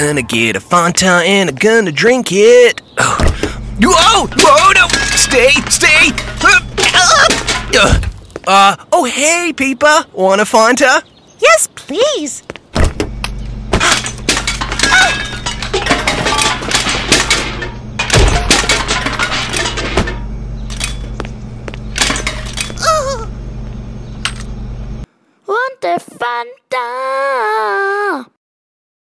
Gonna get a Fanta and I'm gonna drink it. Oh. Whoa! Whoa! No! Stay! Stay! Uh, uh, oh hey, Peepa! Oh. Want a Fanta? Yes, please. Fanta!